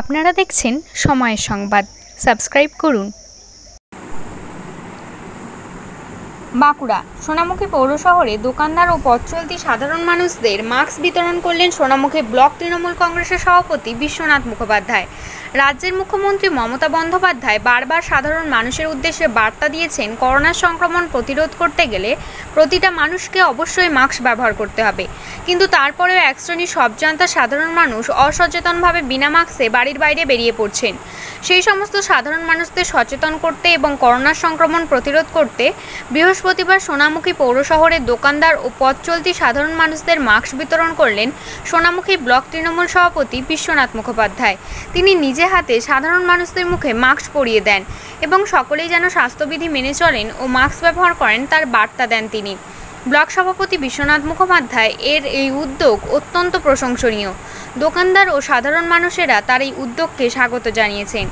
আপনারা দেখছেন সময় সংবাদ। সাবস্ক্রাইব করুন। বাঁকুড়া। সোনামুখী পৌর শহরে দোকানদার ও পথচলতি সাধারণ মানুষদের মাস্ক বিতরণ করলেন সোনামুখী ব্লক তৃণমূল কংগ্রেসের সভাপতি বিশ্বনাথ মুখোপাধ্যায়। রাজ্যের মুখ্যমন্ত্রী মমতা বন্দ্যোপাধ্যায় বারবার সাধারণ মানুষের উদ্দেশ্যে বার্তা দিয়েছেন, করোনা সংক্রমণ প্রতিরোধ করতে গেলে প্রতিটা মানুষকে অবশ্যই মাস্ক ব্যবহার করতে হবে। কিন্তু তারপরেও এক শ্রেণির সবজান্তা সাধারণ মানুষ অসচেতনভাবে বিনা মাস্কে বাড়ির বাইরে বেরিয়ে পড়ছেন। সেই সমস্ত সাধারণ মানুষদের সচেতন করতে এবং করোনা সংক্রমণ প্রতিরোধ করতে বৃহস্পতিবার সোনামুখী পৌর শহরের দোকানদার ও পথ চলতি সাধারণ মানুষদের মাস্ক বিতরণ করলেন সোনামুখী ব্লক তৃণমূল সভাপতি বিশ্বনাথ মুখোপাধ্যায়। তিনি নিজে হাতে সাধারণ মানুষদের মুখে মাস্ক পরিয়ে দেন এবং সকলেই যেন স্বাস্থ্যবিধি মেনে চলেন ও মাস্ক ব্যবহার করেন তার বার্তা দেন তিনি। ব্লক সভাপতি বিশ্বনাথ মুখোপাধ্যায় এর এই উদ্যোগ অত্যন্ত প্রশংসনীয়। দোকানদার ও সাধারণ মানুষেরা তার এই উদ্যোগকে স্বাগত জানিয়েছেন।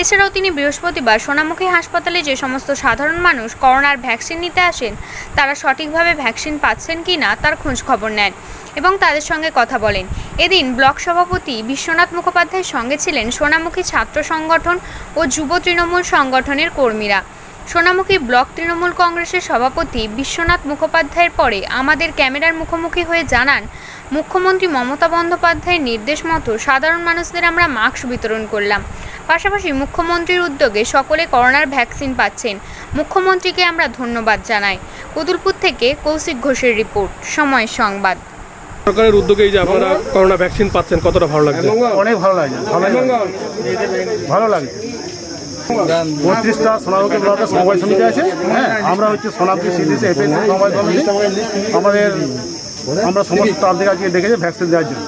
এছাড়াও তিনি বৃহস্পতিবার সোনামুখী হাসপাতালে যে সমস্ত সাধারণ মানুষ করোনার ভ্যাকসিন নিতে আসেন, তারা সঠিকভাবে ভ্যাকসিন পাচ্ছেন কি না তার খোঁজ খবর নেন এবং তাদের সঙ্গে কথা বলেন। এদিন ব্লক সভাপতি বিশ্বনাথ মুখোপাধ্যায়ের সঙ্গে ছিলেন সোনামুখী ছাত্র সংগঠন ও যুব তৃণমূল সংগঠনের কর্মীরা। সোনামুখী ব্লক তৃণমূল কংগ্রেসের সভাপতি বিশ্বনাথ মুখোপাধ্যায়ের পরে আমাদের ক্যামেরার মুখোমুখি হয়ে জানান, মুখ্যমন্ত্রী মমতা বন্দ্যোপাধ্যায়ের নির্দেশ মতো সাধারণ মানুষদের আমরা মাস্ক বিতরণ করলাম। পাশাপাশি মুখ্যমন্ত্রীর উদ্যোগে সকলে করোনার ভ্যাকসিন পাচ্ছেন। মুখ্যমন্ত্রীকে আমরা ধন্যবাদ জানাই। কতুলপুর থেকে কৌশিক ঘোষের রিপোর্ট সময় সংবাদ। সরকারের উদ্যোগে এই যে আপনারা করোনা ভ্যাকসিন পাচ্ছেন কতটা ভালো লাগছে? অনেক ভালো লাগছে। ভালো লাগছে। বত্রিশটা সোনামুখী ব্লকের সমবায় সমিতি আছে হ্যাঁ? আমরা হচ্ছে সোনামুখী সিডিসি এফএসি সমবায় সমিতি। আমাদের আমরা সমস্ত থেকে আজকে ডেকেছে ভ্যাকসিন দেওয়ার জন্য।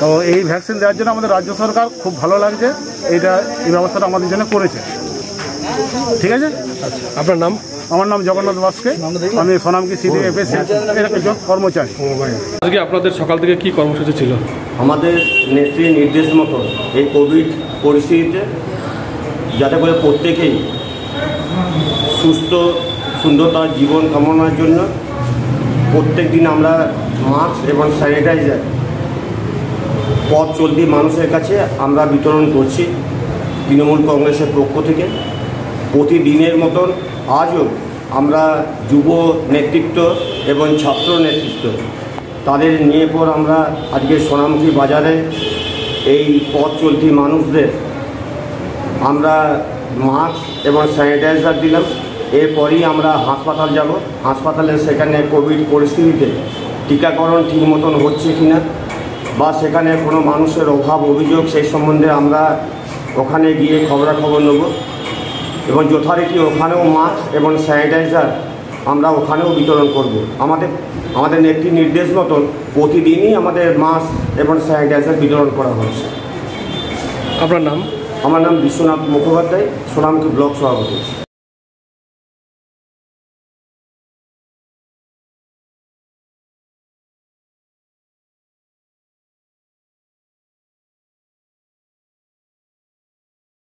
তো এই ভ্যাকসিন দেওয়ার জন্য আমাদের রাজ্য সরকার খুব ভালো লাগছে। এইটা এই ব্যবস্থাটা আমাদের জন্য করেছে। ঠিক আছে? আপনার নাম? আমার নাম জগন্নাথ বাসকে। আমি সিডি এফএসি এর একজন কর্মচারী। আজকে আপনাদের সকাল থেকে কি কর্মসূচি ছিল? আমাদের নেত্রীর নির্দেশ মতো এই কোভিড পরিস্থিতিতে যাতে করে প্রত্যেকেই সুস্থ সুন্দরতার জীবন কামনার জন্য প্রত্যেক দিন আমরা মাস্ক এবং স্যানিটাইজার পথ চলতি মানুষের কাছে আমরা বিতরণ করছি তৃণমূল কংগ্রেসের পক্ষ থেকে। প্রতিদিনের মতন আজও আমরা যুব নেতৃত্ব এবং ছাত্র নেতৃত্ব, তাদের নিয়ে পর আমরা আজকে সোনামুখী বাজারে এই পথ চলতি মানুষদের আমরা মাস্ক এবং স্যানিটাইজার দিলাম। এরপরই আমরা হাসপাতাল যাব। হাসপাতালে সেখানে কোভিড পরিস্থিতিতে টিকাকরণ ঠিক মতন হচ্ছে কি না বা সেখানে কোনো মানুষের অভাব অভিযোগ সেই সম্বন্ধে আমরা ওখানে গিয়ে খবরাখবর নেব এবং যথারীতি ওখানেও মাস্ক এবং স্যানিটাইজার আমরা ওখানেও বিতরণ করব। আমাদের আমাদের একটি নির্দেশ মতন প্রতিদিনই আমাদের মাস্ক এবং স্যানিটাইজার বিতরণ করা হচ্ছে। আপনার নাম? আমার নাম বিশ্বনাথ মুখোপাধ্যায় সোনামুখী ব্লক সভাপতি।